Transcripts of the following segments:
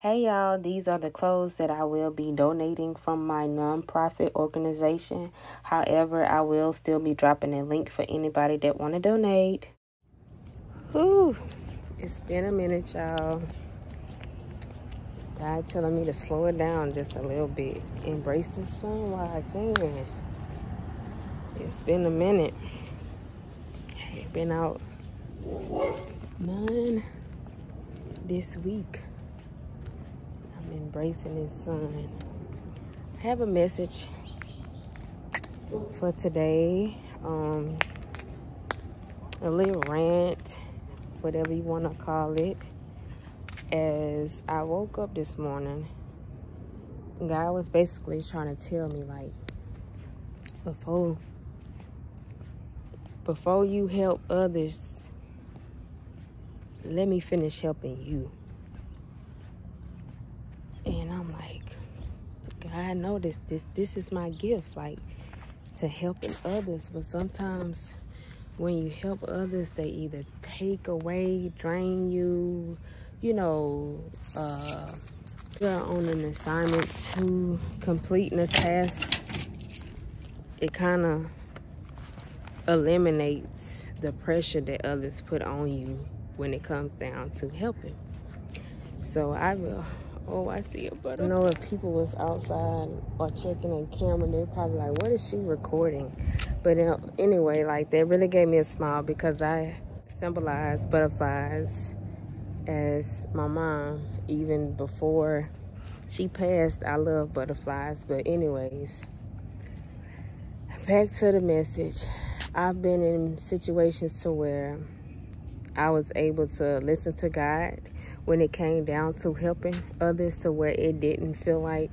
Hey y'all, these are the clothes that I will be donating from my nonprofit organization. However, I will still be dropping a link for anybody that want to donate. Whew, it's been a minute, y'all. God telling me to slow it down just a little bit. Embrace the sun while I can. It's been a minute. I've been out none this week embracing his son. I have a message for today. Um, a little rant, whatever you want to call it. As I woke up this morning, God was basically trying to tell me, like, before, before you help others, let me finish helping you. I know this this this is my gift, like to helping others. But sometimes when you help others, they either take away, drain you, you know, uh, you're on an assignment to completing a task. It kind of eliminates the pressure that others put on you when it comes down to helping. So I will Oh, I see a butter. I know if people was outside or checking a camera, they're probably like, what is she recording? But uh, anyway, like, that really gave me a smile because I symbolize butterflies as my mom, even before she passed, I love butterflies. But anyways, back to the message. I've been in situations to where I was able to listen to God when it came down to helping others to where it didn't feel like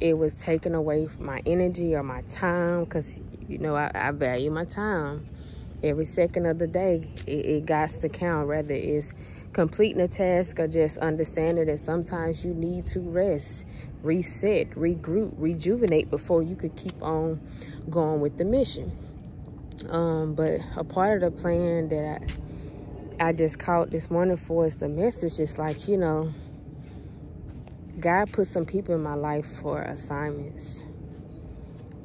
it was taking away my energy or my time because you know I, I, value my time. Every second of the day it, it got to count whether it's completing a task or just understanding that sometimes you need to rest reset regroup rejuvenate before you could keep on going with the mission. Um, but a part of the plan that I, I just caught this morning for is the message. It's like, you know, God put some people in my life for assignments.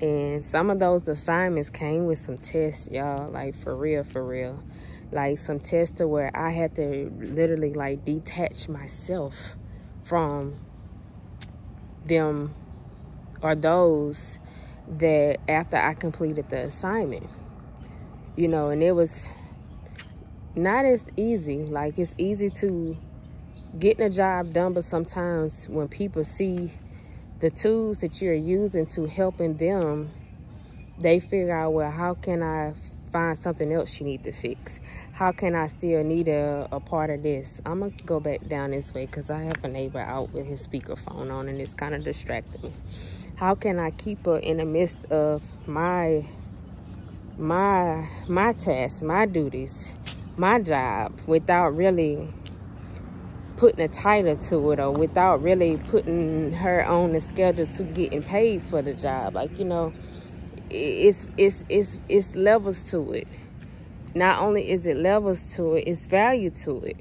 And some of those assignments came with some tests, y'all. Like, for real, for real. Like, some tests to where I had to literally, like, detach myself from them or those that after I completed the assignment. You know, and it was not as easy. Like it's easy to getting a job done, but sometimes when people see the tools that you're using to helping them, they figure out, well, how can I find something else you need to fix? How can I still need a, a part of this? I'm going to go back down this way because I have a neighbor out with his speakerphone on and it's kind of distracting me. How can I keep her in the midst of my my my tasks, my duties, my job without really putting a title to it or without really putting her on the schedule to getting paid for the job. Like, you know, it's it's it's it's levels to it. Not only is it levels to it, it's value to it.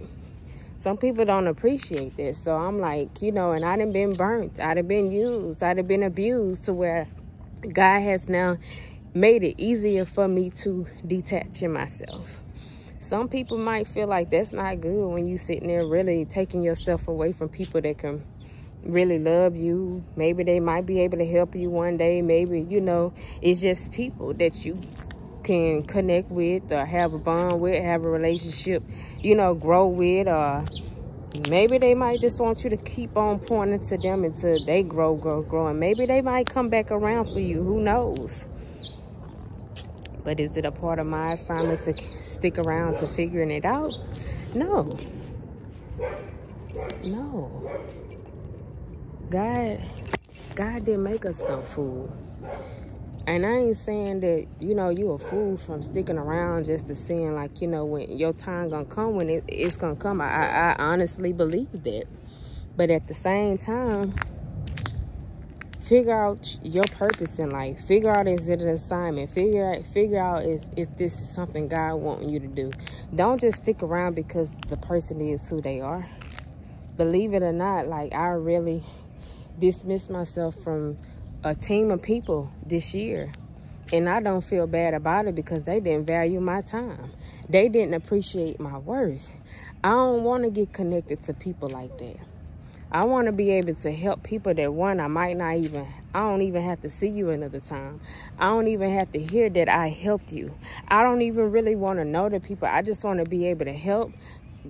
Some people don't appreciate this. So I'm like, you know, and I done been burnt. I'd have been used. I'd have been abused to where God has now made it easier for me to detach in myself some people might feel like that's not good when you sitting there really taking yourself away from people that can really love you. Maybe they might be able to help you one day. Maybe you know it's just people that you can connect with or have a bond with have a relationship you know grow with or maybe they might just want you to keep on pointing to them until they grow grow grow. And maybe they might come back around for you. Who knows but is it a part of my assignment to stick around to figuring it out? No. No. God, God didn't make us no fool. And I ain't saying that, you know, you a fool from sticking around just to seeing like, you know, when your time gonna come, when it, it's gonna come. I, I honestly believe that. But at the same time, figure out your purpose in life figure out is it an assignment figure out figure out if if this is something god wants you to do don't just stick around because the person is who they are believe it or not, like I really dismissed myself from a team of people this year. And I don't feel bad about it because they didn't value my time. They didn't appreciate my worth. I don't want to get connected to people like that. I want to be able to help people that one, I might not even, I don't even have to see you another time. I don't even have to hear that I helped you. I don't even really want to know the people. I just want to be able to help,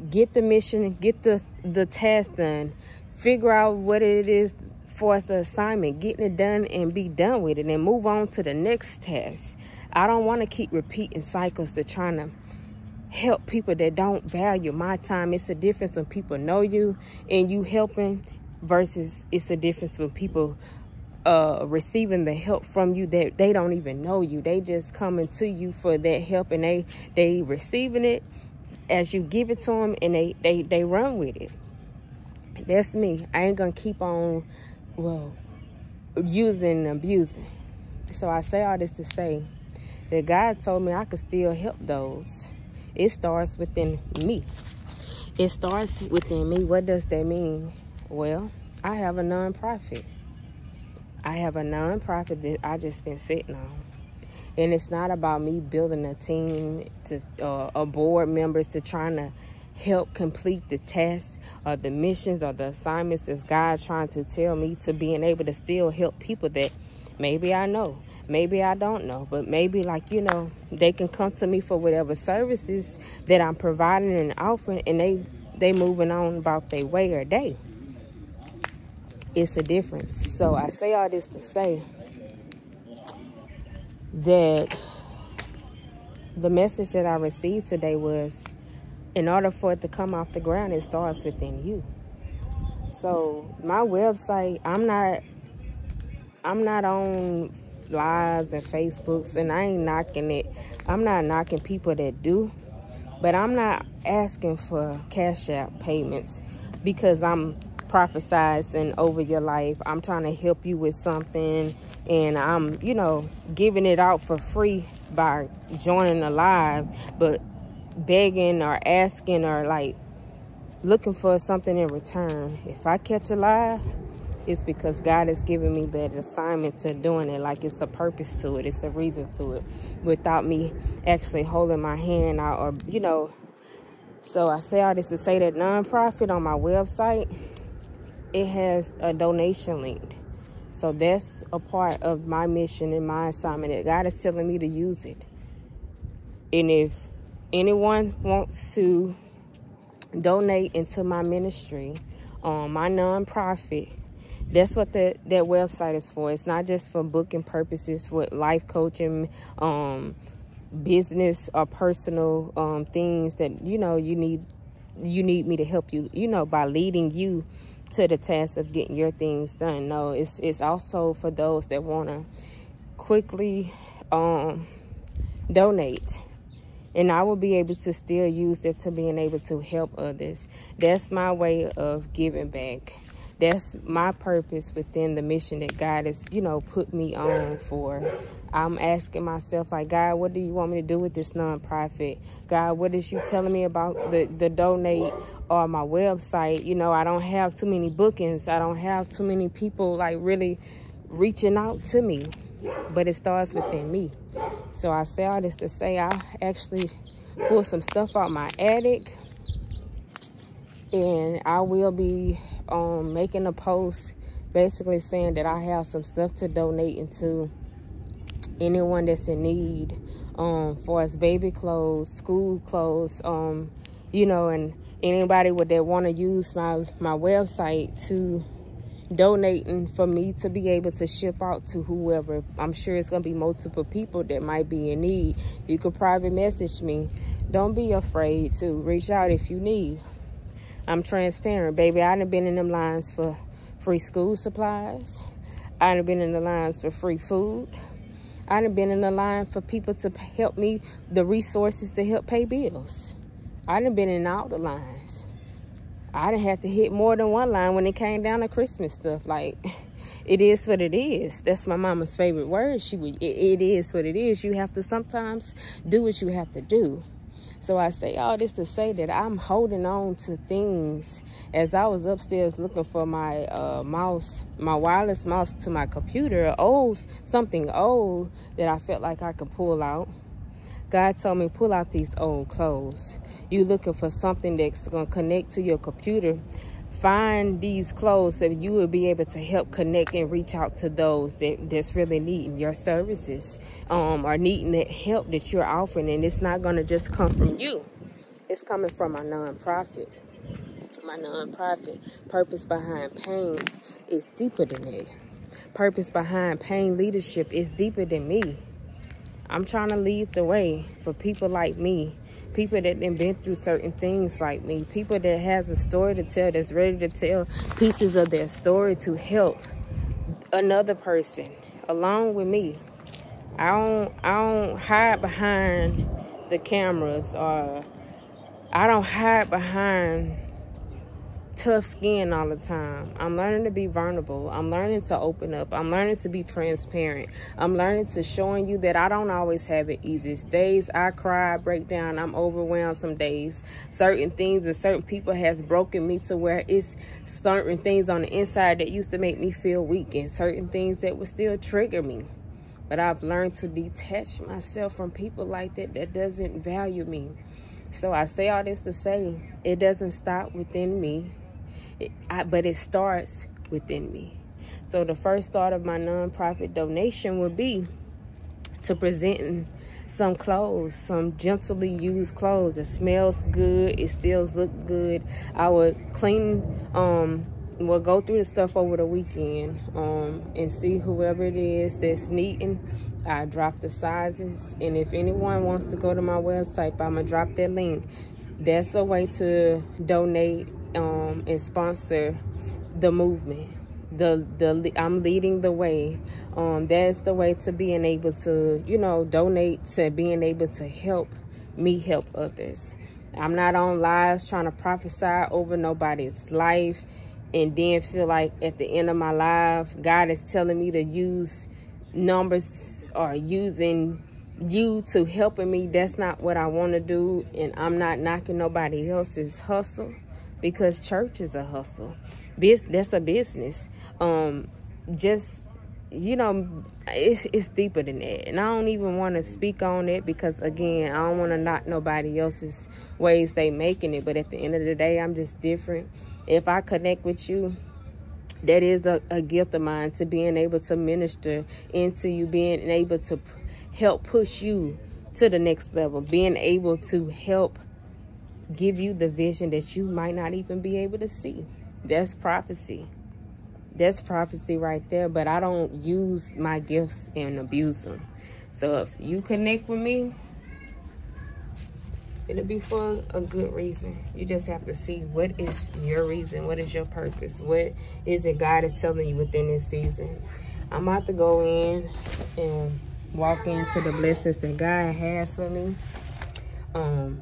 get the mission, get the, the task done, figure out what it is for us the assignment, getting it done and be done with it and move on to the next task. I don't want to keep repeating cycles to trying to help people that don't value my time. It's a difference when people know you and you helping versus it's a difference when people uh, receiving the help from you that they don't even know you. They just coming to you for that help and they they receiving it as you give it to them and they they they run with it. That's me. I ain't gonna keep on well using and abusing. So I say all this to say that God told me I could still help those it starts within me. It starts within me. What does that mean? Well, I have a nonprofit. I have a nonprofit that I just been sitting on. And it's not about me building a team to uh, a board members to trying to help complete the tasks or the missions or the assignments that God's trying to tell me to being able to still help people that maybe I know maybe I don't know, but maybe like, you know, they can come to me for whatever services that I'm providing and offering and they, they moving on about their way or day. It's a difference. So I say all this to say that the message that I received today was in order for it to come off the ground, it starts within you. So my website, I'm not I'm not on lives and Facebooks, and I ain't knocking it. I'm not knocking people that do, but I'm not asking for cash app payments because I'm prophesizing over your life. I'm trying to help you with something, and I'm, you know, giving it out for free by joining the live, but begging or asking or like looking for something in return. If I catch a live, it's because God has given me that assignment to doing it. Like it's a purpose to it. It's a reason to it without me actually holding my hand out or, you know. So I say all this to say that nonprofit on my website, it has a donation link. So that's a part of my mission and my assignment that God is telling me to use it. And if anyone wants to donate into my ministry, um, my nonprofit, that's what the, that website is for. It's not just for booking purposes, for life coaching, um, business or personal um, things that, you know, you need you need me to help you, you know, by leading you to the task of getting your things done. No, it's it's also for those that want to quickly um, donate. And I will be able to still use that to being able to help others. That's my way of giving back that's my purpose within the mission that God has, you know, put me on for. I'm asking myself, like, God, what do you want me to do with this nonprofit? God, what is you telling me about the, the donate or my website? You know, I don't have too many bookings. I don't have too many people, like, really reaching out to me. But it starts within me. So I say all this to say I actually pull some stuff out my attic. And I will be um, making a post basically saying that I have some stuff to donate into anyone that's in need um, for us baby clothes, school clothes, um, you know, and anybody would that want to use my, my website to donating for me to be able to ship out to whoever. I'm sure it's going to be multiple people that might be in need. You could private message me. Don't be afraid to reach out if you need. I'm transparent, baby. I done been in them lines for free school supplies. I done been in the lines for free food. I done been in the line for people to help me, the resources to help pay bills. I done been in all the lines. I didn't have to hit more than one line when it came down to Christmas stuff. Like, it is what it is. That's my mama's favorite word. She would, it, it is what it is. You have to sometimes do what you have to do. So I say all this to say that I'm holding on to things. As I was upstairs looking for my uh, mouse, my wireless mouse to my computer, old something old that I felt like I could pull out. God told me pull out these old clothes. You looking for something that's gonna connect to your computer find these clothes so you will be able to help connect and reach out to those that, that's really needing your services um, or needing that help that you're offering. And it's not going to just come from you. It's coming from my nonprofit. My nonprofit, Purpose Behind Pain, is deeper than that. Purpose Behind Pain Leadership is deeper than me. I'm trying to lead the way for people like me people that have been through certain things like me, people that has a story to tell, that's ready to tell pieces of their story to help another person along with me. I don't I don't hide behind the cameras or I don't hide behind tough skin all the time. I'm learning to be vulnerable. I'm learning to open up. I'm learning to be transparent. I'm learning to showing you that I don't always have it easy. Days I cry, break down, I'm overwhelmed some days. Certain things and certain people has broken me to where it's certain things on the inside that used to make me feel weak and certain things that would still trigger me. But I've learned to detach myself from people like that that doesn't value me. So I say all this to say it doesn't stop within me. It, I, but it starts within me. So the first thought of my nonprofit donation would be to presenting some clothes, some gently used clothes. It smells good. It still look good. I would clean, um, we'll go through the stuff over the weekend um, and see whoever it is that's needing. I drop the sizes. And if anyone wants to go to my website, I'm going to drop that link. That's a way to donate um, and sponsor the movement. The the I'm leading the way. Um, that's the way to being able to you know donate to being able to help me help others. I'm not on lives trying to prophesy over nobody's life and then feel like at the end of my life, God is telling me to use numbers or using you to helping me. That's not what I want to do. And I'm not knocking nobody else's hustle because church is a hustle. Biz that's a business. Um, just you know, it's it's deeper than that, and I don't even want to speak on it because again, I don't want to knock nobody else's ways they making it. But at the end of the day, I'm just different. If I connect with you, that is a, a gift of mine to being able to minister into you, being able to help push you to the next level, being able to help give you the vision that you might not even be able to see. That's prophecy. That's prophecy right there. But I don't use my gifts and abuse them. So if you connect with me, it'll be for a good reason. You just have to see what is your reason, what is your purpose, what is it God is telling you within this season. I'm about to go in and walk into the blessings that God has for me. Um,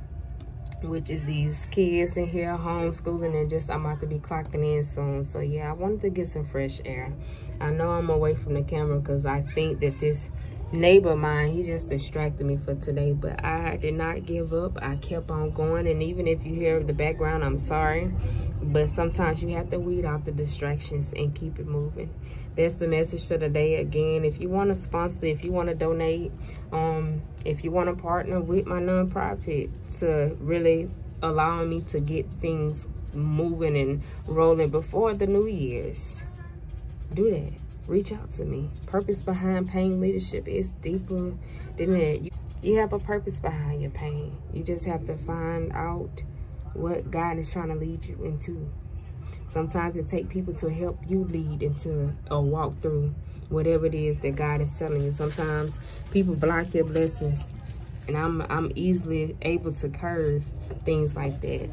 which is these kids in here homeschooling and just I'm about to be clocking in soon. So yeah, I wanted to get some fresh air. I know I'm away from the camera because I think that this neighbor of mine, he just distracted me for today. But I did not give up. I kept on going. And even if you hear the background, I'm sorry. But sometimes you have to weed out the distractions and keep it moving. That's the message for the day. Again, if you want to sponsor, if you want to donate, um, if you want to partner with my nonprofit to really allow me to get things moving and rolling before the New Year's, do that reach out to me. Purpose behind pain leadership is deeper than that. You, have a purpose behind your pain. You just have to find out what God is trying to lead you into. Sometimes it takes people to help you lead into or walk through whatever it is that God is telling you. Sometimes people block your blessings and I'm I'm easily able to curve things like that.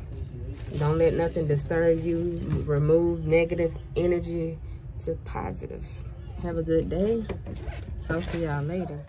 Don't let nothing disturb you. Remove negative energy to positive. Have a good day. Talk to y'all later.